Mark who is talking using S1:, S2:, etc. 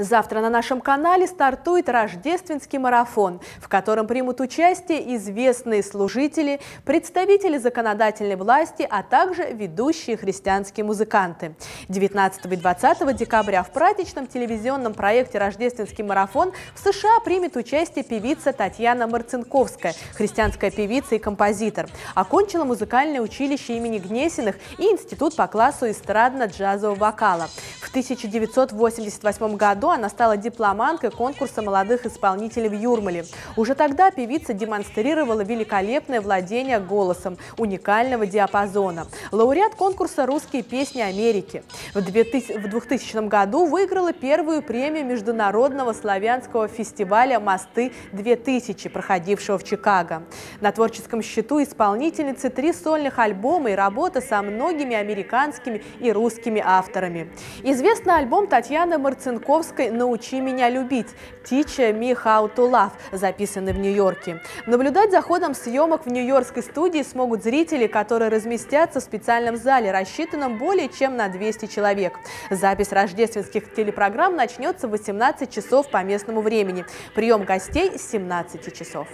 S1: Завтра на нашем канале стартует рождественский марафон, в котором примут участие известные служители, представители законодательной власти, а также ведущие христианские музыканты. 19 и 20 декабря в праздничном телевизионном проекте «Рождественский марафон» в США примет участие певица Татьяна Марцинковская, христианская певица и композитор. Окончила музыкальное училище имени Гнесиных и институт по классу эстрадно-джазового вокала. В 1988 году она стала дипломанткой конкурса молодых исполнителей в Юрмале. Уже тогда певица демонстрировала великолепное владение голосом уникального диапазона. Лауреат конкурса «Русские песни Америки». В 2000 году выиграла первую премию Международного славянского фестиваля «Мосты-2000», проходившего в Чикаго. На творческом счету исполнительницы три сольных альбома и работа со многими американскими и русскими авторами. Известный альбом Татьяны Марцинковской «Научи меня любить» «Teach me how to love», записанный в Нью-Йорке. Наблюдать за ходом съемок в нью-йоркской студии смогут зрители, которые разместятся в специальном зале, рассчитанном более чем на 200 человек. Запись рождественских телепрограмм начнется в 18 часов по местному времени. Прием гостей с 17 часов.